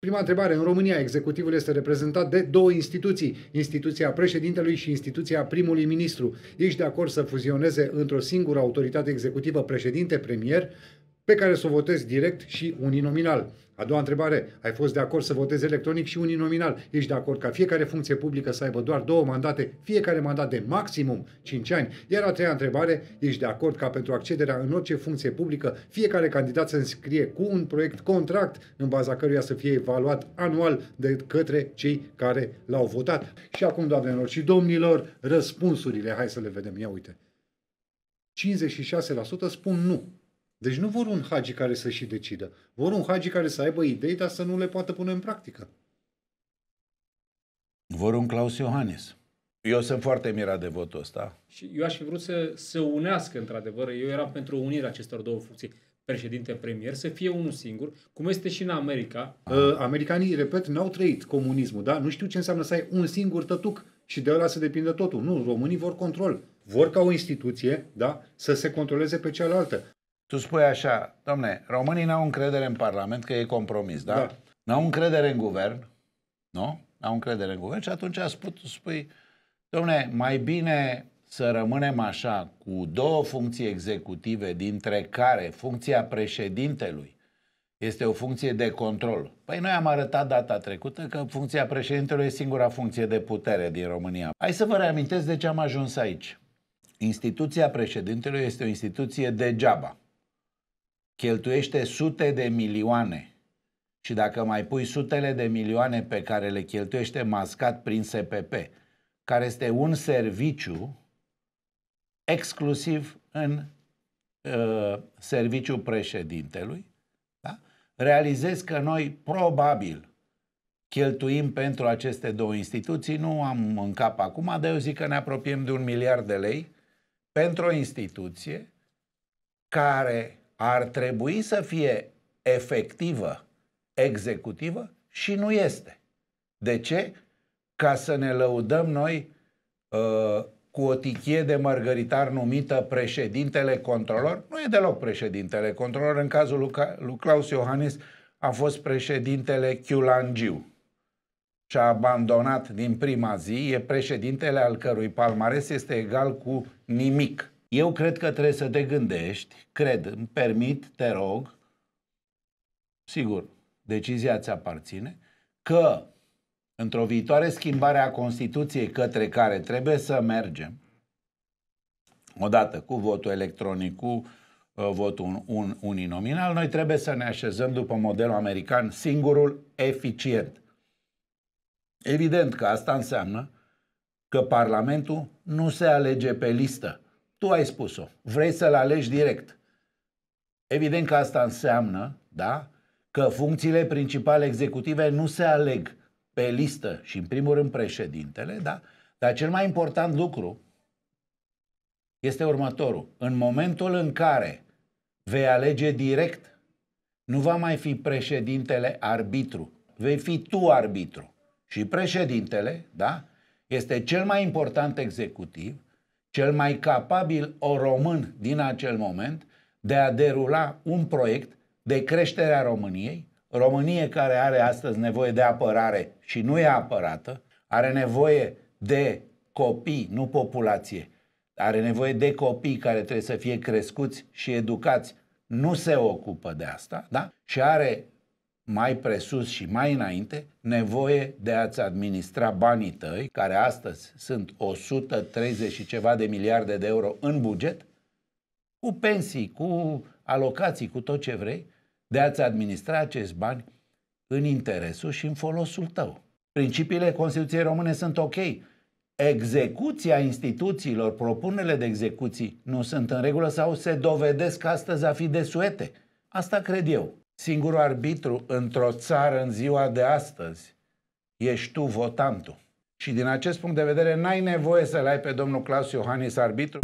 Prima întrebare. În România, executivul este reprezentat de două instituții, instituția președintelui și instituția primului ministru. Ești de acord să fuzioneze într-o singură autoritate executivă președinte-premier pe care să o votezi direct și uninominal. A doua întrebare, ai fost de acord să votezi electronic și uninominal. Ești de acord ca fiecare funcție publică să aibă doar două mandate, fiecare mandat de maximum 5 ani? Iar a treia întrebare, ești de acord ca pentru accederea în orice funcție publică, fiecare candidat să înscrie cu un proiect contract în baza căruia să fie evaluat anual de către cei care l-au votat? Și acum, doamnelor și domnilor, răspunsurile, hai să le vedem, ia uite. 56% spun nu. Deci nu vor un hagi care să și decidă. Vor un hagi care să aibă idei, dar să nu le poată pune în practică. Vor un Claus Iohannis. Eu sunt foarte mirat de votul ăsta. Și eu aș fi vrut să se unească, într-adevăr. Eu eram pentru unirea acestor două funcții președinte-premier, să fie unul singur, cum este și în America. Uh, americanii, repet, n-au trăit comunismul, da? Nu știu ce înseamnă să ai un singur tătuc și de ăla să depindă totul. Nu, românii vor control. Vor ca o instituție, da, să se controleze pe cealaltă. Tu spui așa, domne, românii n-au încredere în Parlament că e compromis, da? da. N-au încredere în guvern, nu? N-au încredere în guvern și atunci a spus, tu spui, domne, mai bine să rămânem așa cu două funcții executive, dintre care funcția președintelui este o funcție de control. Păi noi am arătat data trecută că funcția președintelui e singura funcție de putere din România. Hai să vă reamintesc de ce am ajuns aici. Instituția președintelui este o instituție degeaba cheltuiește sute de milioane și dacă mai pui sutele de milioane pe care le cheltuiește mascat prin SPP, care este un serviciu exclusiv în uh, serviciul președintelui, da? realizez că noi probabil cheltuim pentru aceste două instituții, nu am în cap acum, dar eu zic că ne apropiem de un miliard de lei pentru o instituție care ar trebui să fie efectivă, executivă și nu este. De ce? Ca să ne lăudăm noi uh, cu o tichie de mărgăritar numită președintele controlor. Nu e deloc președintele controlor. În cazul lui, lui Claus Iohannis a fost președintele Chiulangiu și a abandonat din prima zi, e președintele al cărui palmares este egal cu nimic. Eu cred că trebuie să te gândești, cred, îmi permit, te rog, sigur, decizia ți aparține, că într-o viitoare schimbare a Constituției către care trebuie să mergem, odată cu votul electronic, cu uh, votul un, un, uninominal, noi trebuie să ne așezăm după modelul american singurul eficient. Evident că asta înseamnă că Parlamentul nu se alege pe listă, tu ai spus-o. Vrei să-l alegi direct. Evident că asta înseamnă, da, că funcțiile principale executive nu se aleg pe listă și în primul rând președintele, da? Dar cel mai important lucru este următorul. În momentul în care vei alege direct, nu va mai fi președintele arbitru, vei fi tu arbitru. Și președintele, da, este cel mai important executiv cel mai capabil o român din acel moment de a derula un proiect de creștere a României, Românie care are astăzi nevoie de apărare și nu e apărată, are nevoie de copii, nu populație, are nevoie de copii care trebuie să fie crescuți și educați, nu se ocupă de asta, da? Și are mai presus și mai înainte nevoie de a-ți administra banii tăi, care astăzi sunt 130 și ceva de miliarde de euro în buget, cu pensii, cu alocații, cu tot ce vrei, de a-ți administra acești bani în interesul și în folosul tău. Principiile Constituției Române sunt ok. Execuția instituțiilor, propunerile de execuții nu sunt în regulă sau se dovedesc astăzi a fi desuete. Asta cred eu. Singurul arbitru într-o țară în ziua de astăzi ești tu, votantul. Și din acest punct de vedere n-ai nevoie să-l ai pe domnul Claus Iohannis arbitru.